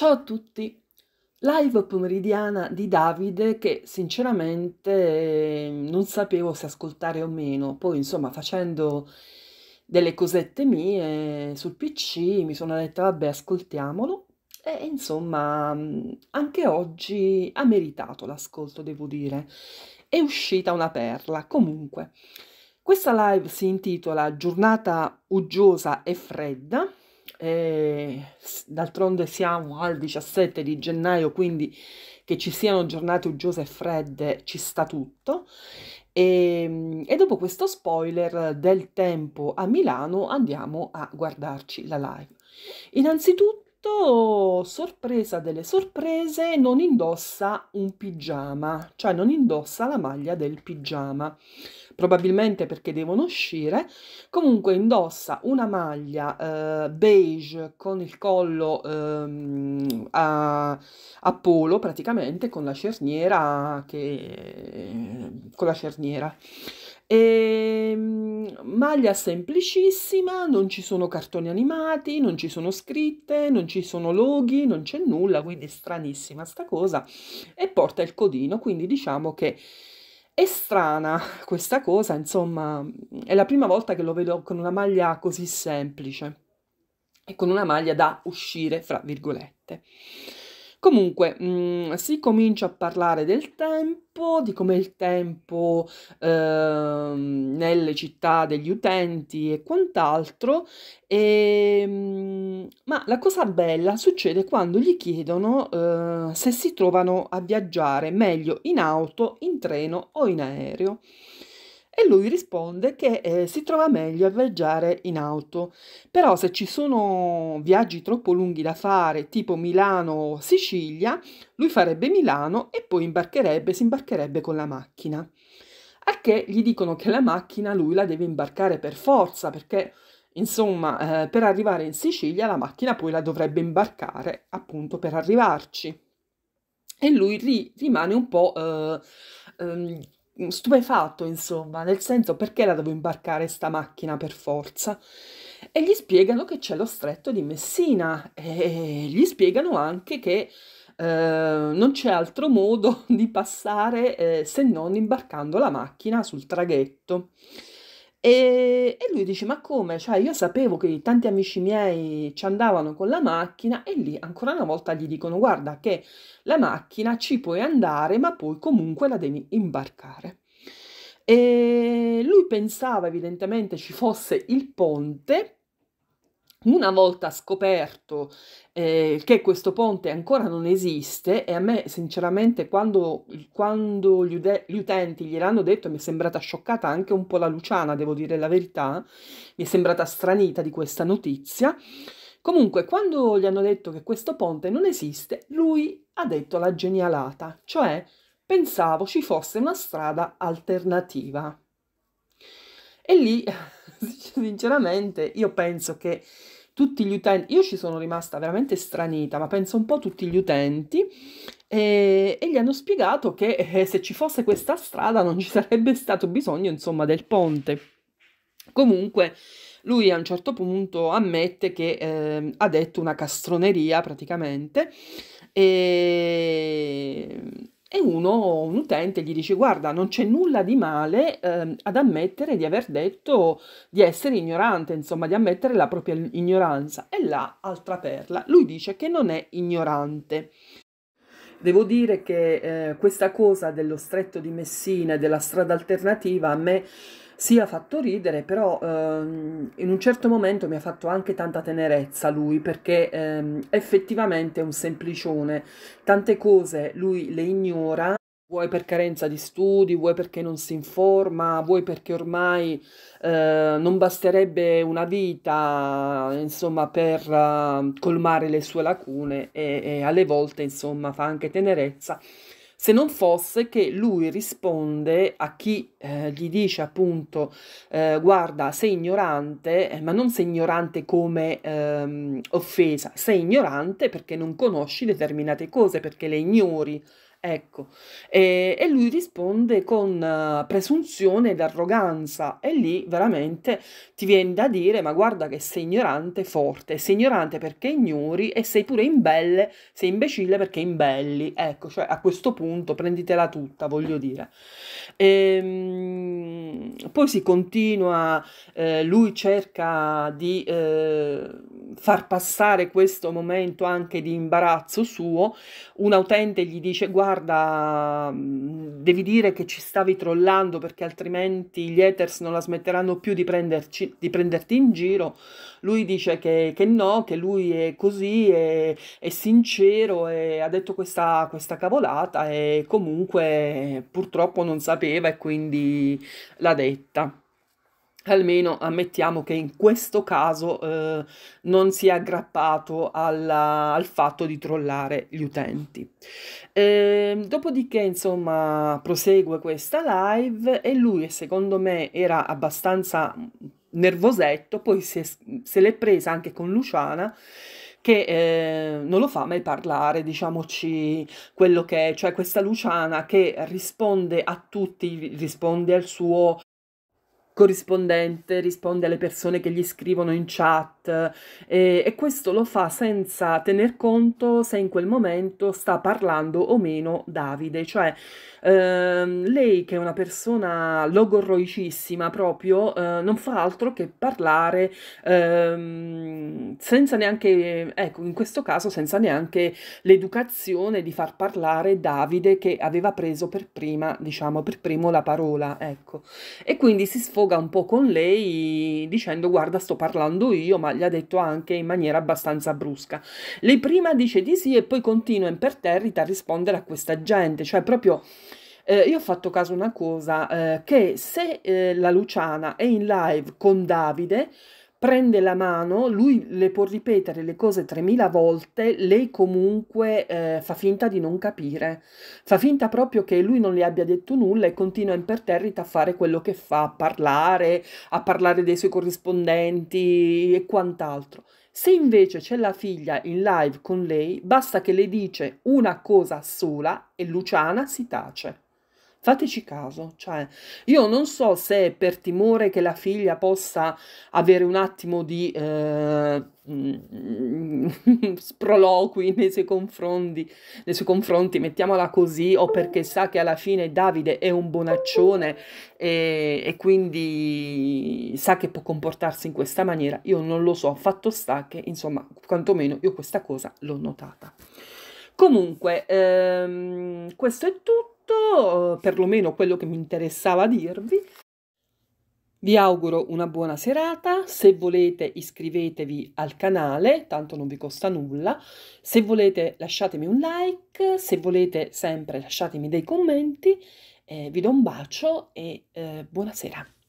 Ciao a tutti, live pomeridiana di Davide che sinceramente non sapevo se ascoltare o meno, poi insomma facendo delle cosette mie sul PC mi sono detta vabbè ascoltiamolo. E insomma anche oggi ha meritato l'ascolto devo dire, è uscita una perla. Comunque. Questa live si intitola Giornata uggiosa e fredda e d'altronde siamo al 17 di gennaio, quindi che ci siano giornate uggiose e fredde ci sta tutto. E, e, dopo questo spoiler del tempo a Milano andiamo a guardarci la live. Innanzitutto, sorpresa delle sorprese, non indossa un pigiama, cioè non indossa la maglia del pigiama probabilmente perché devono uscire. Comunque indossa una maglia eh, beige con il collo ehm, a, a, polo praticamente con la cerniera che con la cerniera. E, ehm, maglia semplicissima, non ci sono cartoni animati, non ci sono scritte, non ci sono loghi, non c'è nulla, quindi è stranissima sta cosa. E porta il codino, quindi diciamo che è strana questa cosa, insomma, è la prima volta che lo vedo con una maglia così semplice e con una maglia da uscire, fra virgolette. Comunque, mh, mm, si comincia a parlare del tempo, di come il tempo eh, nelle città degli utenti e quant'altro, e, mh, mm, ma la cosa bella succede quando gli chiedono eh, se si trovano a viaggiare meglio in auto, in treno o in aereo. E lui risponde che eh, si trova meglio a viaggiare in auto, però se ci sono viaggi troppo lunghi da fare, tipo Milano-Sicilia, lui farebbe Milano e poi imbarcherebbe, si imbarcherebbe con la macchina. A che gli dicono che la macchina lui la deve imbarcare per forza, perché insomma eh, per arrivare in Sicilia la macchina poi la dovrebbe imbarcare appunto per arrivarci. E lui ri- rimane un po' eh, ehm, stupefatto, insomma, nel senso perché la devo imbarcare sta macchina per forza. E gli spiegano che c'è lo stretto di Messina e gli spiegano anche che eh, non c'è altro modo di passare eh, se non imbarcando la macchina sul traghetto. E, e lui dice: Ma come? Cioè, io sapevo che tanti amici miei ci andavano con la macchina, e lì ancora una volta gli dicono: Guarda, che la macchina ci puoi andare, ma poi comunque la devi imbarcare. E lui pensava evidentemente ci fosse il ponte una volta scoperto eh, che questo ponte ancora non esiste, e a me sinceramente quando, quando gli, ude- gli, utenti gliel'hanno detto mi è sembrata scioccata anche un po' la Luciana, devo dire la verità, mi è sembrata stranita di questa notizia. Comunque, quando gli hanno detto che questo ponte non esiste, lui ha detto la genialata, cioè pensavo ci fosse una strada alternativa. E lì, sinceramente, io penso che tutti gli utenti, io ci sono rimasta veramente stranita, ma penso un po' tutti gli utenti, e, e gli hanno spiegato che eh, se ci fosse questa strada non ci sarebbe stato bisogno, insomma, del ponte. Comunque, lui a un certo punto ammette che eh, ha detto una castroneria praticamente e e uno, un utente, gli dice: Guarda, non c'è nulla di male eh, ad ammettere di aver detto di essere ignorante, insomma, di ammettere la propria ignoranza. E là, altra perla, lui dice che non è ignorante. Devo dire che eh, questa cosa dello stretto di Messina e della strada alternativa a me sì, ha fatto ridere, però ehm, in un certo momento mi ha fatto anche tanta tenerezza lui, perché ehm, effettivamente è un semplicione, tante cose lui le ignora, vuoi per carenza di studi, vuoi perché non si informa, vuoi perché ormai eh, non basterebbe una vita, insomma, per uh, colmare le sue lacune e, e alle volte, insomma, fa anche tenerezza se non fosse che lui risponde a chi eh, gli dice appunto eh, guarda sei ignorante, eh, ma non sei ignorante come ehm, offesa, sei ignorante perché non conosci determinate cose, perché le ignori Ecco, e, e lui risponde con eh, presunzione ed arroganza. E lì veramente ti viene da dire ma guarda che sei ignorante forte, sei ignorante perché ignori e sei pure imbelle, sei imbecille perché imbelli, ecco, cioè a questo punto prenditela tutta, voglio dire. Ehm, poi si continua, eh, lui cerca di eh, far passare questo momento anche di imbarazzo suo, un utente gli dice guarda, devi dire che ci stavi trollando perché altrimenti gli haters non la smetteranno più di, prenderci, di prenderti in giro. Lui dice che, che no, che lui è così, è, è sincero e ha detto questa, questa cavolata e comunque purtroppo non sapeva e quindi l'ha detta almeno ammettiamo che in questo caso eh, non si è aggrappato alla, al fatto di trollare gli utenti. Eh, dopodiché, insomma, prosegue questa live e lui, secondo me, era abbastanza nervosetto, poi se, se l'è presa anche con Luciana che eh, non lo fa mai parlare, diciamoci quello che è, cioè questa Luciana che risponde a tutti, risponde al suo corrispondente, risponde alle persone che gli scrivono in chat e, e, questo lo fa senza tener conto se in quel momento sta parlando o meno Davide, cioè ehm, lei che è una persona logorroicissima proprio eh, non fa altro che parlare ehm, senza neanche, ecco in questo caso senza neanche l'educazione di far parlare Davide che aveva preso per prima, diciamo per primo la parola, ecco. E quindi si sfoga sfoga un po' con lei dicendo guarda sto parlando io, ma gli ha detto anche in maniera abbastanza brusca. Lei prima dice di sì e poi continua imperterrita a rispondere a questa gente, cioè proprio... Eh, io ho fatto caso una cosa, eh, che se eh, la Luciana è in live con Davide, prende la mano, lui le può ripetere le cose 3000 volte, lei comunque eh, fa finta di non capire, fa finta proprio che lui non le abbia detto nulla e continua imperterrita a fare quello che fa, a parlare, a parlare dei suoi corrispondenti e quant'altro. Se invece c'è la figlia in live con lei, basta che le dice una cosa sola e Luciana si tace. Fateci caso, cioè io non so se per timore che la figlia possa avere un attimo di eh, sproloqui nei suoi confronti, nei suoi confronti, mettiamola così, o perché sa che alla fine Davide è un bonaccione e, e quindi sa che può comportarsi in questa maniera, io non lo so, fatto sta che insomma, quantomeno io questa cosa l'ho notata. Comunque, ehm, questo è tutto tutto, perlomeno quello che mi interessava dirvi. Vi auguro una buona serata, se volete iscrivetevi al canale, tanto non vi costa nulla, se volete lasciatemi un like, se volete sempre lasciatemi dei commenti, eh, vi do un bacio e eh, buonasera.